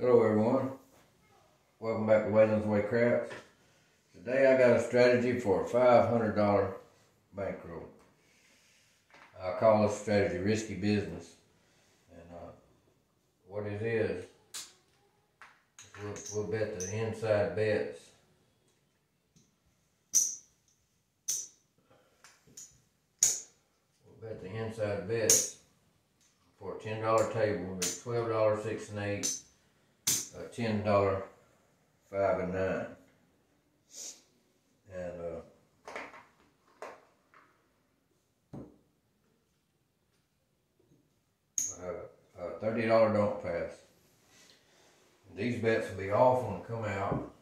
Hello everyone. Welcome back to Waylon's Way Craps. Today I got a strategy for a $500 bankroll. I call this strategy risky business. And uh, what it is, we'll, we'll bet the inside bets. We'll bet the inside bets for a $10 table. It's $12, 6 and 8 a ten dollar five and nine. And uh, thirty dollar don't pass. These bets will be off when they come out.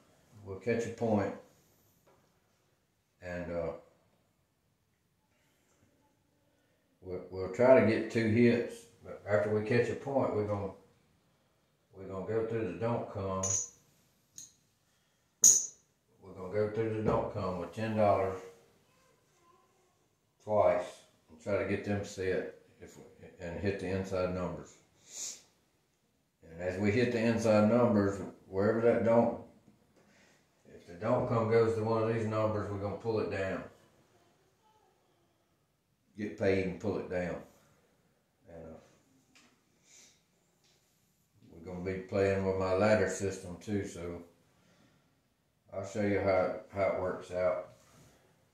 We'll catch a point. And uh, we'll, we'll try to get two hits but after we catch a point we're gonna we're gonna go through the don't come. We're gonna go through the don't come with ten dollars twice and try to get them set if and hit the inside numbers. And as we hit the inside numbers, wherever that don't, if the don't come goes to one of these numbers, we're gonna pull it down. Get paid and pull it down. Gonna be playing with my ladder system too, so I'll show you how how it works out.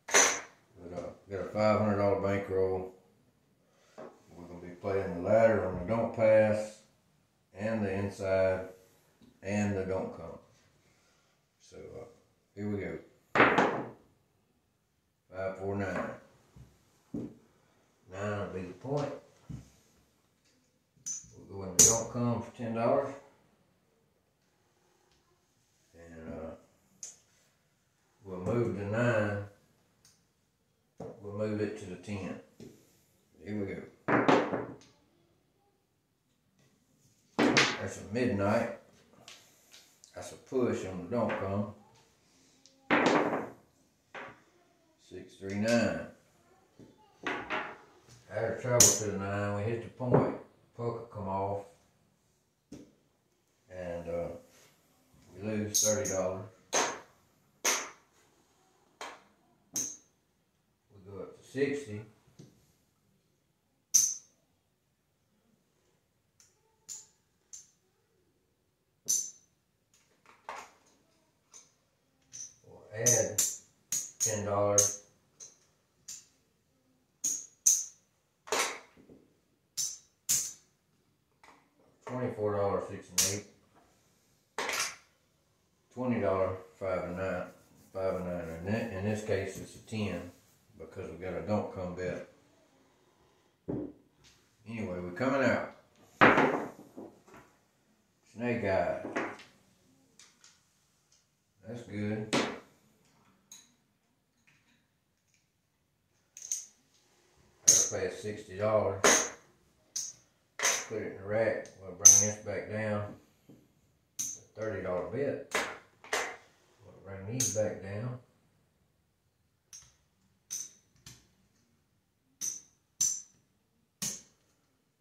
But, uh, got a five hundred dollar bankroll. We're gonna be playing the ladder on the don't pass, and the inside, and the don't come. So uh, here we go. Five four nine. Nine will be the point come for ten dollars. And uh, we'll move the nine. We'll move it to the ten. Here we go. That's a midnight. That's a push on the don't come. Six three nine. Add a travel to the nine. We hit the point puck come off and uh, we lose thirty dollars. We go up to sixty. We'll add ten dollars. $24.68. Twenty dollar five and nine, five and nine. In, that, in this case, it's a ten because we got a don't come bet. Anyway, we're coming out. Snake eye. That's good. Gotta pay sixty dollars put it in the rack. We'll bring this back down. $30 bit. Bring these back down.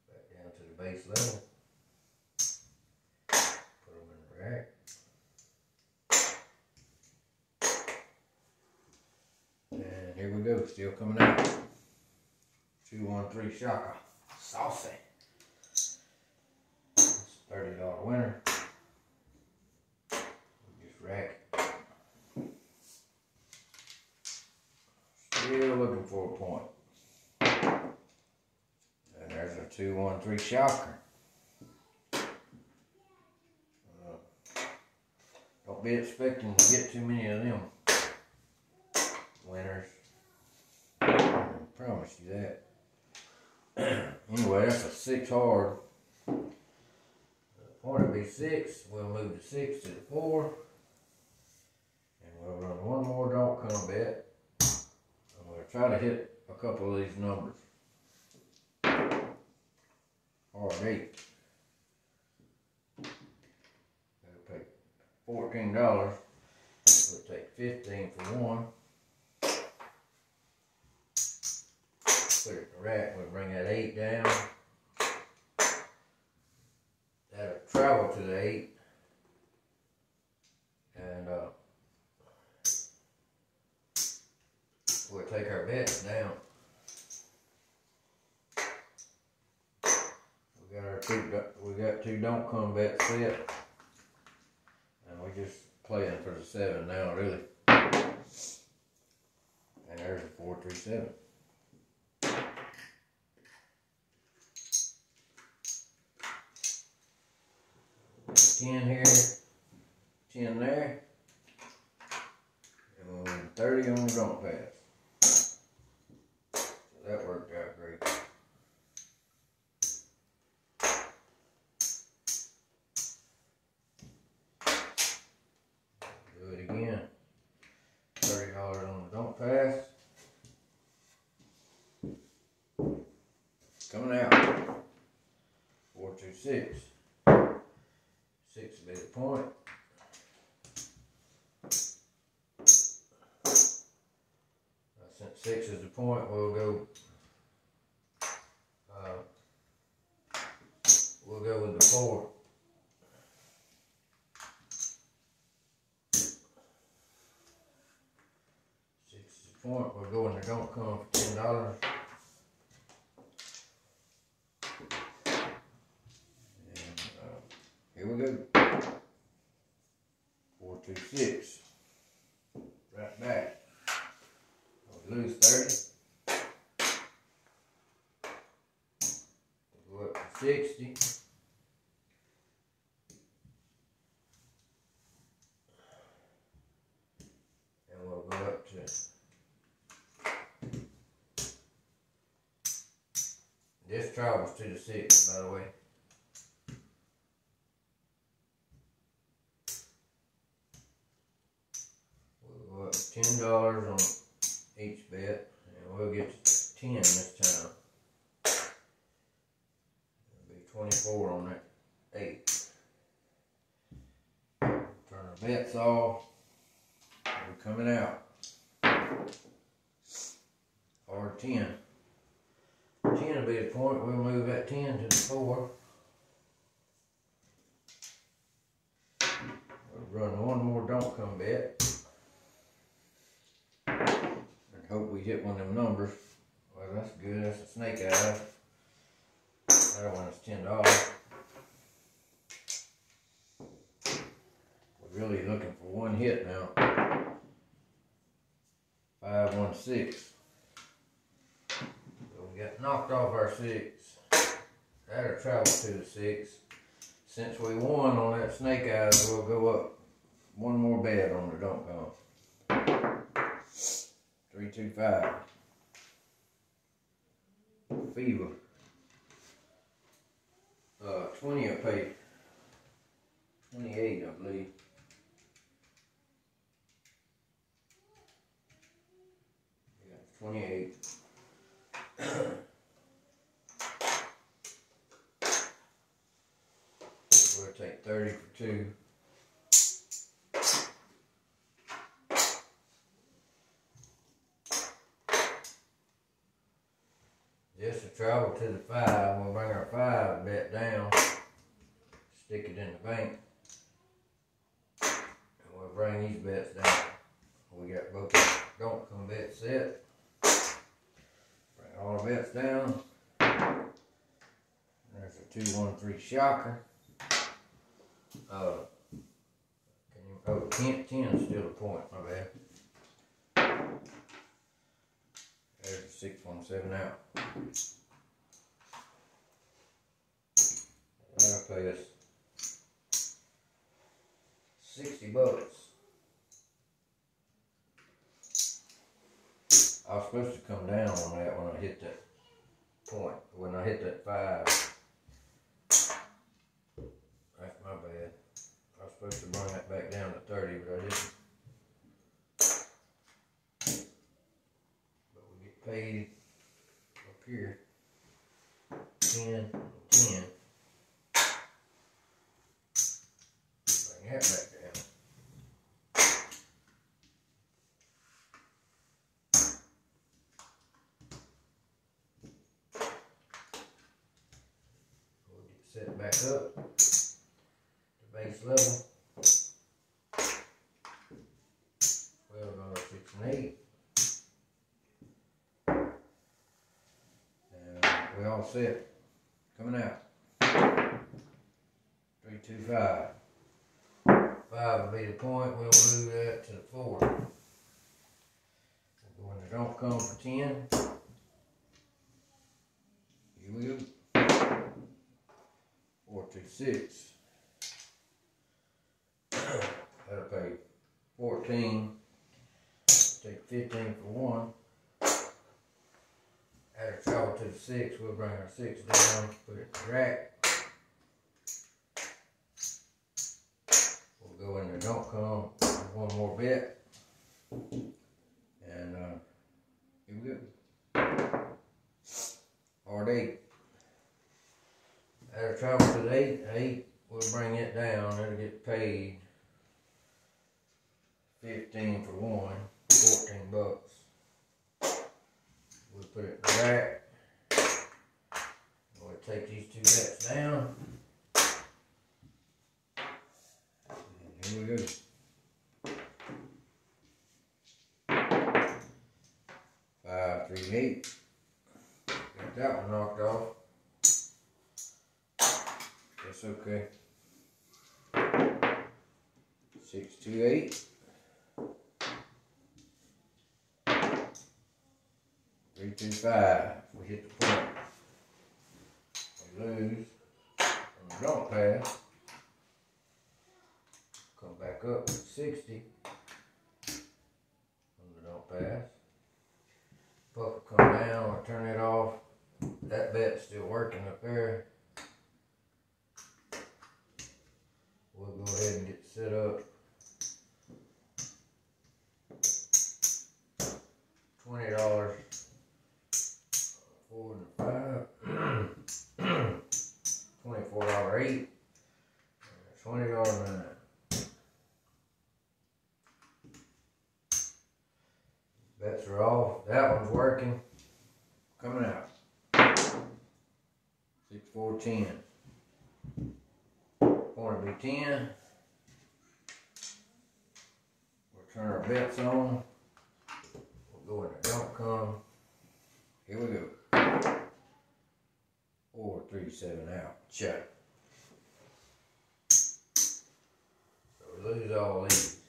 Back down to the base level. Put them in the rack. And here we go, still coming out. 213 Shaka. Saucy. Thirty dollar winner. Just rack. A point. And there's a two one three shocker. Uh, don't be expecting to get too many of them winners. I promise you that. anyway, that's a six hard. Point will be six. We'll move the six to the four. And we'll run one more come bet. Try to hit a couple of these numbers. Or eight. That'll pay fourteen dollars. We'll take fifteen for one. Put it in the rack. We'll bring that eight down. That'll travel to the eight. uh, we'll take our bets down. We got our two, we got two don't come back set. And we just playing for the seven now, really. And there's a four, three, seven. Ten here, ten there. And thirty on the don't pass. So that worked out great. Do it again. Thirty dollars on the don't pass. Coming out. Four two six. Six will be the point. Uh, Since six is the point, we'll go. Uh, we'll go with. Six is the point. We're going to don't come for ten dollars. And uh, here we go. Four two six. Right back. We lose thirty. We'll go up to sixty. And we'll go up to this travels to the six, by the way. We'll go up ten dollars on each bet, and we'll get to ten this time. It'll be twenty-four on that eight. Turn our bets off. We're coming out. Or ten. Ten will be the point. We'll move that ten to the four. We'll run one more don't come bet. And hope hit one of them numbers. Well, that's good. That's a snake eye. That one is ten dollars. We're really looking for one hit now. Five one six. So we got knocked off our six. That'll travel to the six. Since we won on that snake eyes, we'll go up one more bet on the don't come. Three two five. Fever. Uh, twenty I paid. Twenty-eight, I believe. Yeah, twenty-eight. We'll take thirty for two. Just to travel to the five, we'll bring our five bet down, stick it in the bank. And we'll bring these bets down. We got both don't come bets set. Bring all the bets down. There's a two, one, three shocker. Uh, can you, oh, ten, ten is still a point, my bad. There's a six, one, seven out. I gonna pay this. 60 bucks. I was supposed to come down on that when I hit that point, when I hit that five. That's my bad. I was supposed to bring that back down to 30, but I didn't. But we get paid up here. 10. back up to base level. Twelve dollars and eight. And we all set. Coming out. Three two five. Five will be the point. We'll move that to the four. When it don't come for ten, here we go. Six. That'll pay fourteen. Take fifteen for one. Add a travel to the six, we'll bring our six down, put it in the rack. We'll go in there, don't come, one more bit. And, uh, here we go. Hard eight. Our travel to the eight, eight, we'll bring it down, it'll get paid fifteen for one, fourteen bucks. We'll put it in the rack. We'll take these two bets down. And here we go. Five, three, eight. Got that one knocked off. That's okay. Six, two, eight. Three, two, five. We hit the point. We lose. And we don't pass. Come back up to sixty. And we don't pass. Puck come down or turn it off. That bet's still working up there. we'll go ahead and get set up. 20 dollars four and five 24 dollar eight 20 dollar nine That's are off. That one's working. Coming out. 6410 going to be 10. We'll turn our bets on. We'll go in the outcome. Here we go. Four, three, seven out. Check. So we lose all these.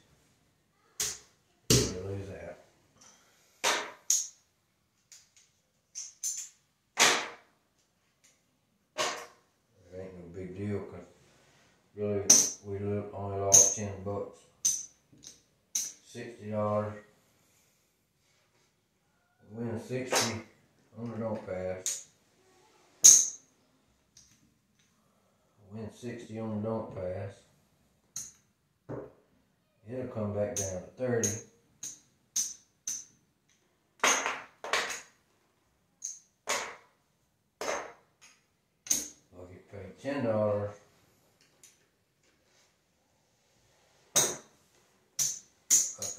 yard. Win 60 on the no pass. Win 60 on the don't pass. It'll come back down to 30. I'll get paid $10.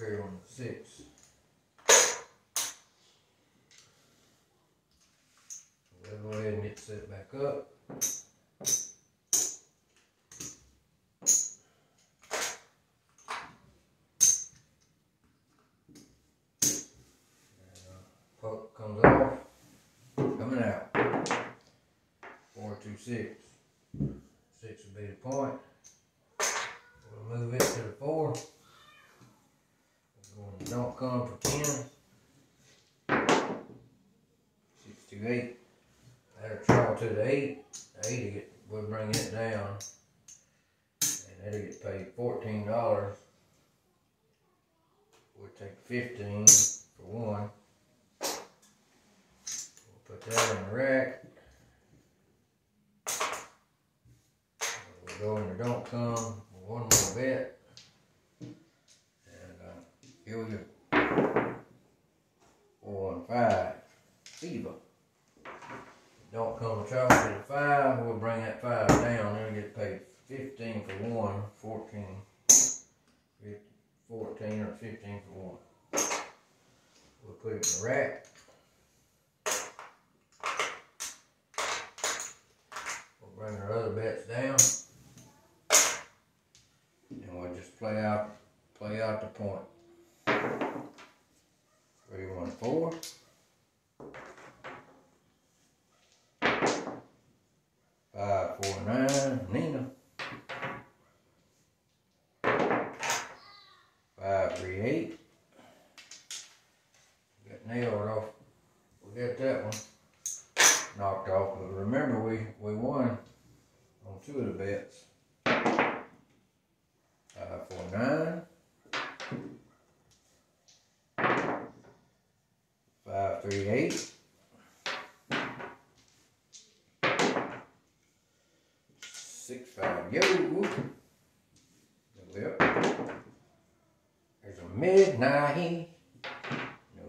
fair on the six. Go ahead and get set back up. Uh, puck comes off, coming out. Four, two, six. Six would be the point. We'll move it to the four. Going for ten. Six, two, eight. That'll travel to the eight. The eight will get, we'll bring it down. And that'll get paid fourteen dollars. We'll take fifteen for one. We'll put that in the rack. We'll go in the don't come, one more bet. And, uh, here we go. Five, fever. Don't come travel to the five, we'll bring that five down, then we get paid fifteen for one, Fourteen or fifteen for one. We'll put it in the rack. We'll bring our other bets down. And we'll just play out, play out the point. Three, one, four. 我呢？你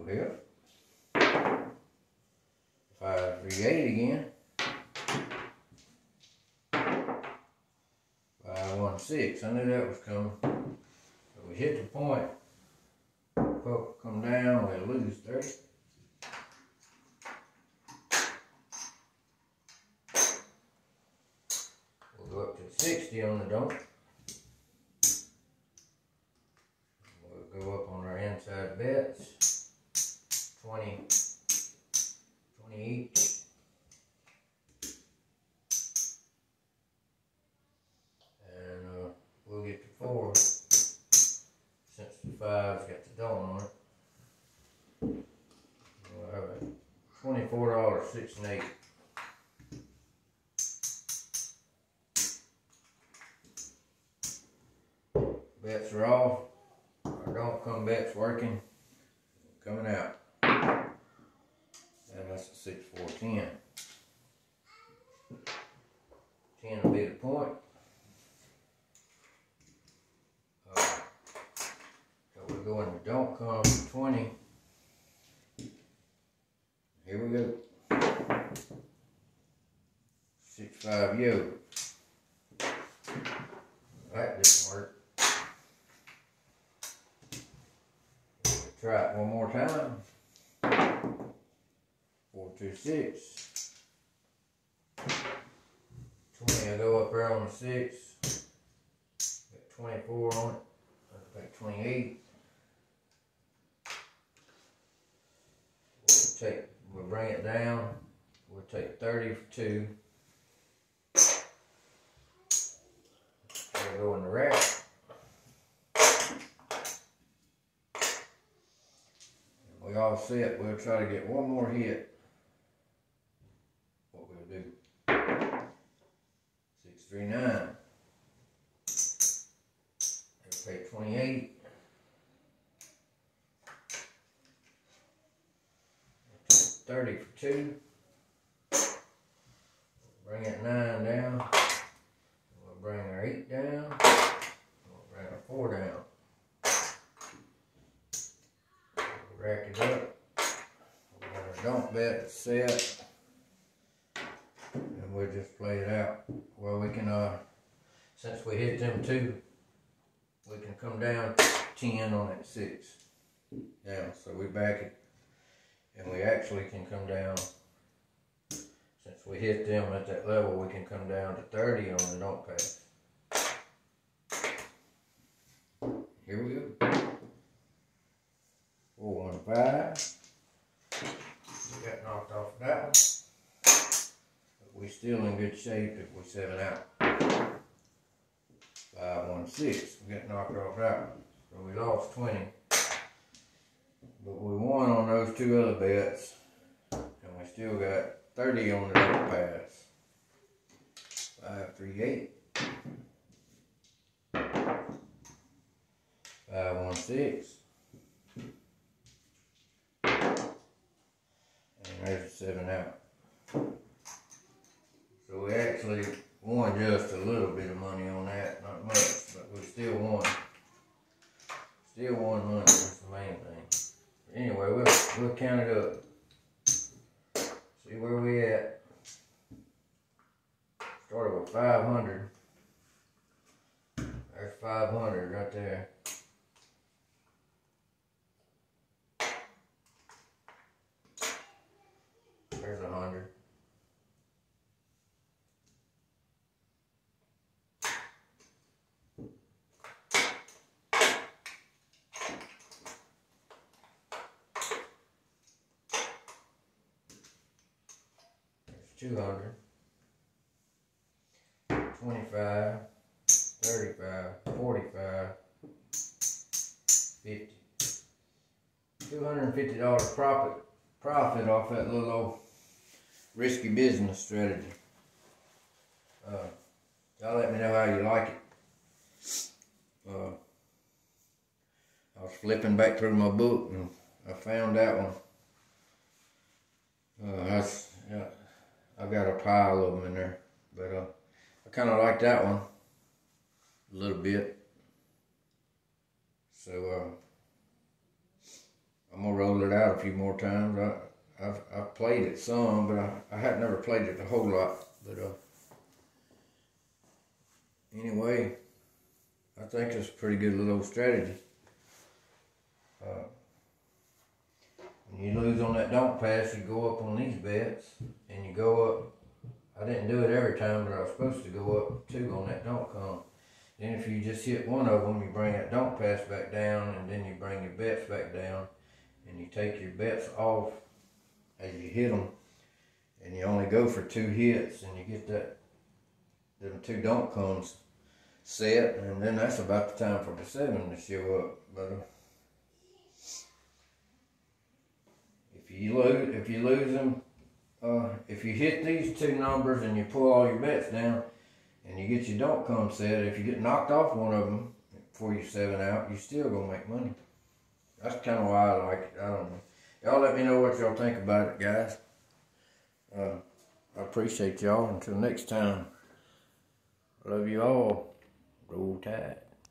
Help. Five, three, eight again. Five, one, six. I knew that was coming. So we hit the point. Puck come down, we lose thirty. We'll go up to sixty on the dump. We'll go up on our inside bets. 20, 28, 5's uh, got the dawn on it. Twenty-four dollars six eight. Bets are off. Don't come bets working. That didn't work. Try it one more time. Four, two, six. Twenty, I go up there on the six. Got twenty-four on it. Like twenty-eight. We'll take, we'll bring it down. We'll take thirty for two. We'll go in the rack. We all set. We'll try to get one more hit. What we'll do. Six, three, nine. They'll pay twenty-eight. Thirty for two. Bring that nine down. We'll bring our eight down. We'll bring our four down. Rack it up. We got our dump bet set. And we'll just play it out. Well, we can, uh, since we hit them two, we can come down ten on that six. Down, so we back it. And we actually can come down, since we hit them at that level, we can come down to thirty on the pass. Here we go. Four one five. We got knocked off that one. But we're still in good shape if we seven out. Five one six. We got knocked off that one. So we lost twenty. But we won on those two other bets. And we still got thirty on the pass. Five three eight. Five one six. And there's a seven out. 200, 25, 35, 45, 50. $250 profit, profit off that little old risky business strategy. Uh, y'all let me know how you like it. Uh, I was flipping back through my book and I found that one. Uh, got a pile of them in there, but uh, I kind of like that one a little bit. So uh, I'm gonna roll it out a few more times. I I've, I've played it some, but I, I have never played it a whole lot. But uh, anyway, I think it's a pretty good little strategy. Uh, when you lose on that don't pass, you go up on these bets, and you go up. I didn't do it every time, but I was supposed to go up two on that don't come. Then if you just hit one of them, you bring that don't pass back down, and then you bring your bets back down, and you take your bets off as you hit them, and you only go for two hits, and you get that them two don't comes set, and then that's about the time for the seven to show up. But uh, if you lose, if you lose them, uh, if you hit these two numbers and you pull all your bets down, and you get your don't come set, if you get knocked off one of them before you seven out, you still gonna make money. That's kind of why I like it. I don't know. Y'all let me know what y'all think about it, guys. Uh, I appreciate y'all. Until next time, love you all. Roll Tide.